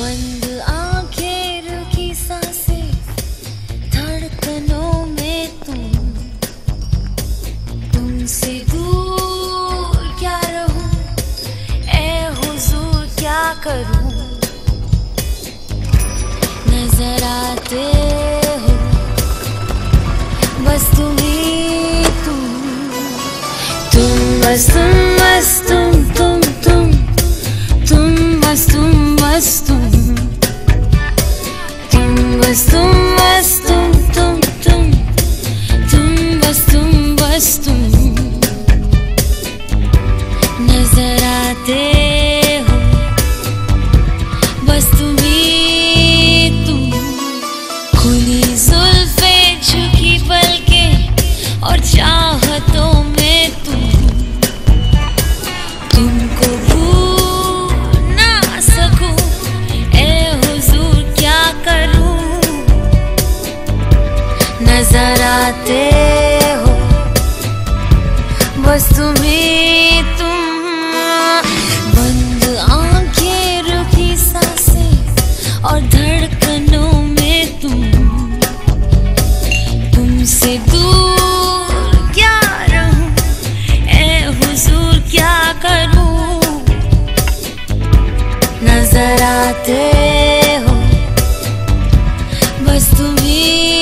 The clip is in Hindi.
बंद आँखें रुकी साँसें, धड़कनों में तुम। तुमसे दूर क्या रहूँ? ए क्या करूँ? नज़र आते हो, बस तुम ही तुम। तुम बस तुम तुम बस जाते हो। बस तुम्हें तुम बंद आँखें रुकी साँसें और धड़कनों में तुम। तुमसे दूर क्या रहूँ? ए हुजूर क्या करूँ? नज़र आते हो। बस तुम्हें